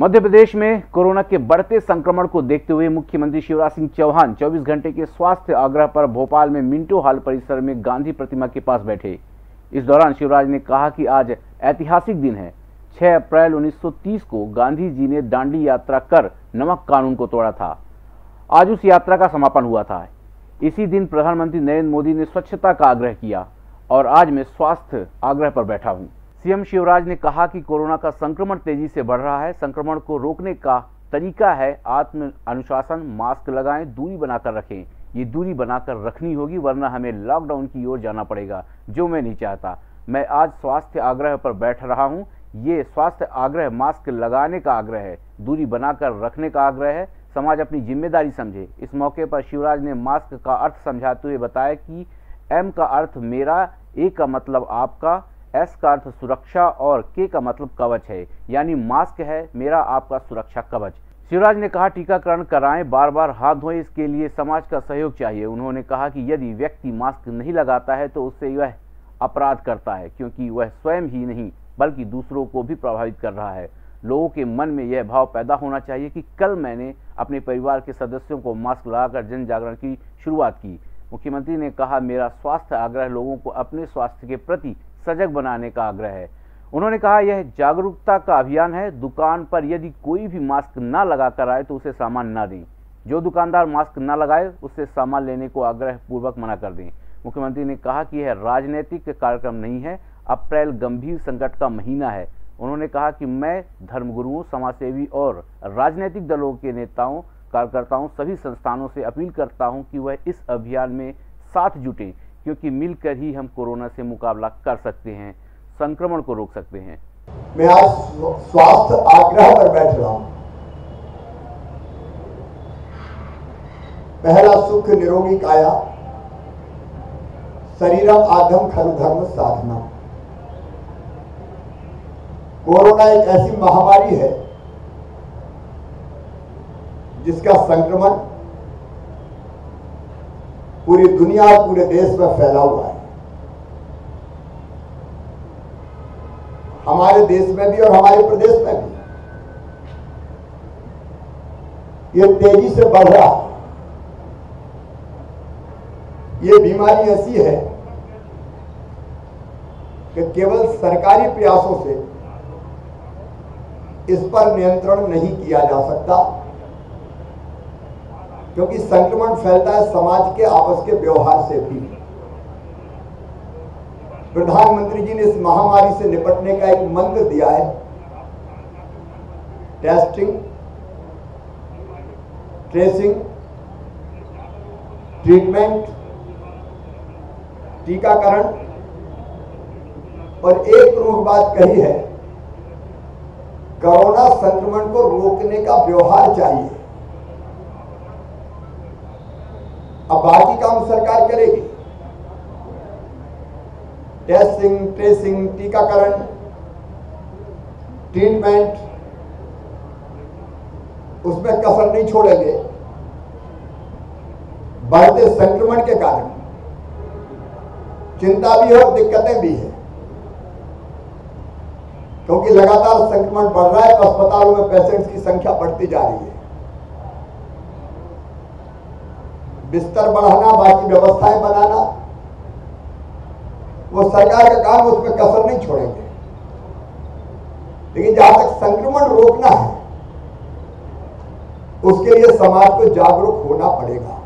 मध्य प्रदेश में कोरोना के बढ़ते संक्रमण को देखते हुए मुख्यमंत्री शिवराज सिंह चौहान 24 घंटे के स्वास्थ्य आग्रह पर भोपाल में मिंटो हॉल परिसर में गांधी प्रतिमा के पास बैठे। इस दौरान शिवराज ने कहा कि आज ऐतिहासिक दिन है। 6 अप्रैल 1930 को गांधी जी ने दांडी यात्रा कर नमक कानून को तोड़ा था। आज उस यात्रा का समापन हुआ था। इसी दिन प्रधानमंत्री नरेंद्र मोदी ने स्वच्छता का आग्रह किया और आज मैं स्वास्थ्य आग्रह पर बैठा हूँ। सीएम शिवराज ने कहा कि कोरोना का संक्रमण तेज़ी से बढ़ रहा है। संक्रमण को रोकने का तरीका है आत्म अनुशासन, मास्क लगाएँ, दूरी बनाकर रखें। ये दूरी बनाकर रखनी होगी, वरना हमें लॉकडाउन की ओर जाना पड़ेगा। जो मैं नहीं चाहता। मैं आज स्वास्थ्य आग्रह पर बैठ रहा हूँ। ये स्वास्थ्य आग्रह, मास्क लगाने का आग्रह है। दूरी बनाकर रखने का आग्रह है। समाज अपनी ज़िम्मेदारी समझे। इस मौके पर शिवराज ने मास्क का अर्थ समझाते हुए बताया कि एम का अर्थ मेरा ए का मतलब आपका। एस का अर्थ सुरक्षा और के का मतलब कवच है। यानी मास्क है, मेरा आपका सुरक्षा कवच। शिवराज ने कहा, टीकाकरण कराएँ बार बार हाथ धोएँ, इसके लिए समाज का सहयोग चाहिए। उन्होंने कहा कि यदि व्यक्ति मास्क नहीं लगाता है तो उससे वह अपराध करता है, क्योंकि वह स्वयं ही नहीं, बल्कि दूसरों को भी प्रभावित कर रहा है। लोगों के मन में यह भाव पैदा होना चाहिए कि कल मैंने अपने परिवार के सदस्यों को मास्क लगाकर जन जागरण की शुरुआत की। मुख्यमंत्री ने कहा, मेरा स्वास्थ्य आग्रह लोगों को अपने स्वास्थ्य के प्रति सजग बनाने का आग्रह है। उन्होंने कहा, यह जागरूकता का अभियान है। दुकान पर यदि कोई भी मास्क न लगा कर आए तो उसे सामान न दें। जो दुकानदार मास्क न लगाए, उससे सामान लेने को आग्रह पूर्वक मना कर दें। मुख्यमंत्री ने कहा कि यह राजनीतिक कार्यक्रम नहीं है, अप्रैल गंभीर संकट का महीना है। उन्होंने कहा कि मैं, धर्मगुरुओं, समाजसेवी और राजनीतिक दलों के नेताओं, कार्यकर्ताओं, सभी संस्थानों से अपील करता हूँ कि वह इस अभियान में साथ जुटें। क्योंकि मिलकर ही हम कोरोना से मुकाबला कर सकते हैं संक्रमण को रोक सकते हैं। मैं आज स्वास्थ्य आग्रह पर बैठ रहा हूँ। पहला सुख निरोगी काया शरीरम आधम खरु धर्म साधना। कोरोना एक ऐसी महामारी है जिसका संक्रमण पूरी दुनिया, पूरे देश में फैला हुआ है। हमारे देश में भी और हमारे प्रदेश में भी। ये तेज़ी से बढ़ रहा है। ये बीमारी ऐसी है कि केवल सरकारी प्रयासों से इस पर नियंत्रण नहीं किया जा सकता। क्योंकि संक्रमण फैलता है समाज के, आपस के व्यवहार से भी। प्रधानमंत्री जी ने इस महामारी से निपटने का एक मंत्र दिया है। टेस्टिंग ट्रेसिंग ट्रीटमेंट टीकाकरण। और एक प्रमुख बात कही है, कोरोना संक्रमण को रोकने का व्यवहार चाहिए। अब बाकी काम सरकार करेगी। टेस्टिंग ट्रेसिंग टीकाकरण ट्रीटमेंट उसमें कसर नहीं छोड़ेंगे। बढ़ते संक्रमण के कारण। चिंता भी है और दिक्कतें भी है। क्योंकि लगातार संक्रमण बढ़ रहा है तो अस्पतालों में पेशेंट्स की संख्या बढ़ती जा रही है। बिस्तर बढ़ाना, बाकी व्यवस्थाएँ बनाना, वो सरकार का काम उसमें कसर नहीं छोड़ेंगे। लेकिन जहाँ तक संक्रमण रोकना है, उसके लिए समाज को जागरूक होना पड़ेगा।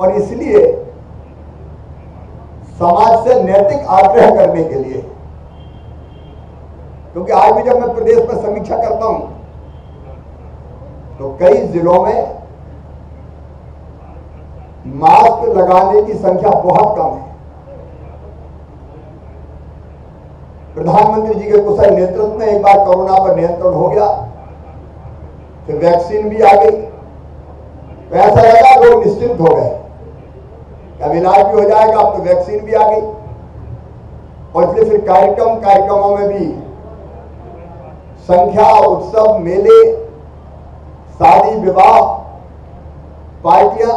और इसलिए समाज से नैतिक आग्रह करने के लिए, क्योंकि आज भी जब मैं प्रदेश में समीक्षा करता हूँ तो कई जिलों में मास्क लगाने की संख्या बहुत कम है। प्रधानमंत्री जी के कुशल नेतृत्व में एक बार कोरोना पर नियंत्रण हो गया, फिर वैक्सीन भी आ गई। तो लगा लोग निश्चिंत हो गए अब इलाज भी हो जाएगा, अब तो वैक्सीन भी आ गई। और इसलिए फिर कार्यक्रम, कार्यक्रमों में भी संख्या, उत्सव, मेले शादी विवाह पार्टियाँ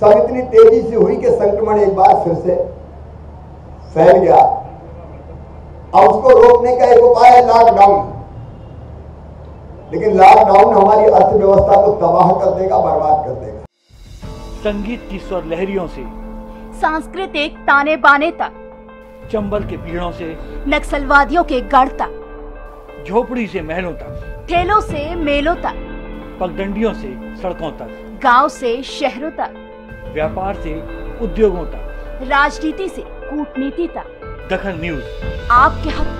सब इतनी तेज़ी से हुई कि संक्रमण एक बार फिर से फैल गया। और उसको रोकने का एक उपाय है लॉकडाउन लेकिन लॉकडाउन हमारी अर्थव्यवस्था को तबाह कर देगा बर्बाद कर देगा। संगीत की स्वर लहरियों से सांस्कृतिक ताने बाने तक चंबल के पीड़ों से नक्सलवादियों के गढ़ तक झोपड़ी से महलों तक। ठेलों से मेलों तक। पगडंडियों से सड़कों तक। गाँव से शहरों तक। व्यापार से उद्योगों तक। राजनीति से कूटनीति तक। दखन न्यूज़। आपके हक